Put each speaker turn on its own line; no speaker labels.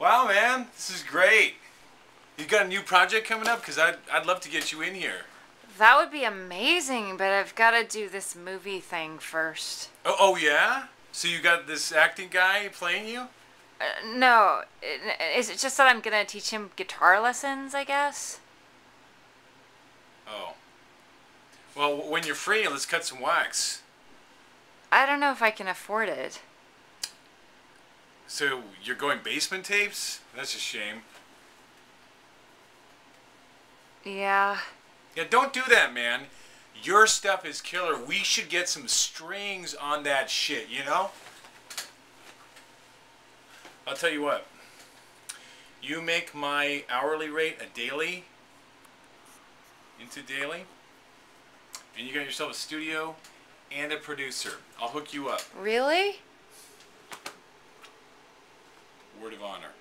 Wow, man, this is great. You got a new project coming up? Because I'd, I'd love to get you in here.
That would be amazing, but I've got to do this movie thing first.
Oh, oh, yeah? So you got this acting guy playing you?
Uh, no, it, it's just that I'm gonna teach him guitar lessons, I guess.
Oh. Well, when you're free, let's cut some wax.
I don't know if I can afford it.
So you're going basement tapes? That's a shame.
Yeah.
Yeah, don't do that, man. Your stuff is killer. We should get some strings on that shit, you know? I'll tell you what. You make my hourly rate a daily into daily, and you got yourself a studio and a producer. I'll hook you up.
Really?
Word of honor.